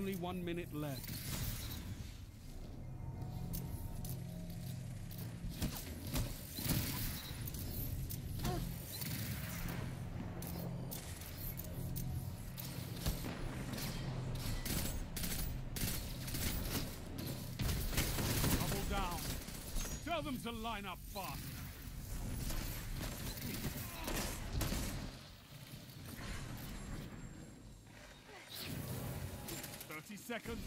Only one minute left. Double down. Tell them to line up fast. Thirty seconds.